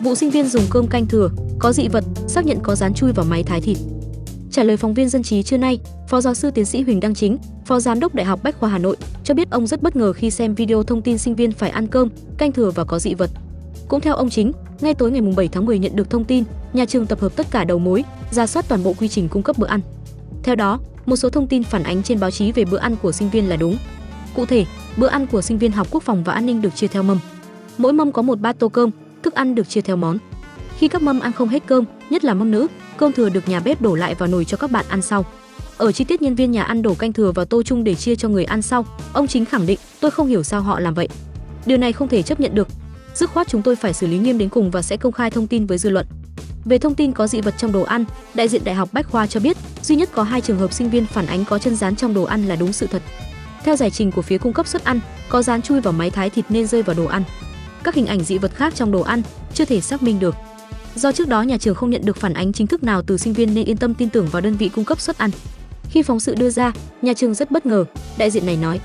Vụ sinh viên dùng cơm canh thừa, có dị vật, xác nhận có rán chui vào máy thái thịt. Trả lời phóng viên dân trí trưa nay, Phó giáo sư tiến sĩ Huỳnh Đăng Chính, Phó giám đốc Đại học Bách khoa Hà Nội cho biết ông rất bất ngờ khi xem video thông tin sinh viên phải ăn cơm, canh thừa và có dị vật. Cũng theo ông Chính, ngay tối ngày 7 tháng 10 nhận được thông tin, nhà trường tập hợp tất cả đầu mối, ra soát toàn bộ quy trình cung cấp bữa ăn. Theo đó, một số thông tin phản ánh trên báo chí về bữa ăn của sinh viên là đúng. Cụ thể, bữa ăn của sinh viên học quốc phòng và an ninh được chia theo mâm. Mỗi mâm có một bát tô cơm, thức ăn được chia theo món. Khi các mâm ăn không hết cơm, nhất là mâm nữ, cơm thừa được nhà bếp đổ lại vào nồi cho các bạn ăn sau. Ở chi tiết nhân viên nhà ăn đổ canh thừa vào tô chung để chia cho người ăn sau, ông chính khẳng định, tôi không hiểu sao họ làm vậy. Điều này không thể chấp nhận được. Dứt khoát chúng tôi phải xử lý nghiêm đến cùng và sẽ công khai thông tin với dư luận. Về thông tin có dị vật trong đồ ăn, đại diện Đại học Bách khoa cho biết, duy nhất có hai trường hợp sinh viên phản ánh có chân rán trong đồ ăn là đúng sự thật. Theo giải trình của phía cung cấp suất ăn, có rán chui vào máy thái thịt nên rơi vào đồ ăn. Các hình ảnh dị vật khác trong đồ ăn chưa thể xác minh được. Do trước đó nhà trường không nhận được phản ánh chính thức nào từ sinh viên nên yên tâm tin tưởng vào đơn vị cung cấp suất ăn. Khi phóng sự đưa ra, nhà trường rất bất ngờ, đại diện này nói: